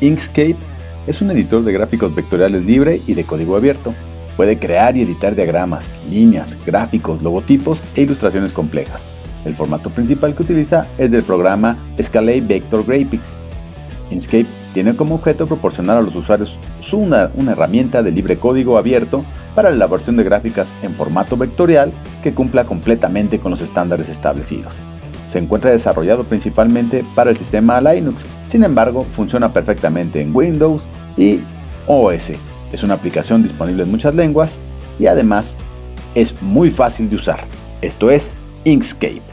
Inkscape es un editor de gráficos vectoriales libre y de código abierto. Puede crear y editar diagramas, líneas, gráficos, logotipos e ilustraciones complejas. El formato principal que utiliza es del programa Scalate Vector Graphics. Inkscape tiene como objeto proporcionar a los usuarios una, una herramienta de libre código abierto para la elaboración de gráficas en formato vectorial que cumpla completamente con los estándares establecidos. Se encuentra desarrollado principalmente para el sistema Linux, sin embargo funciona perfectamente en Windows y OS. Es una aplicación disponible en muchas lenguas y además es muy fácil de usar. Esto es Inkscape.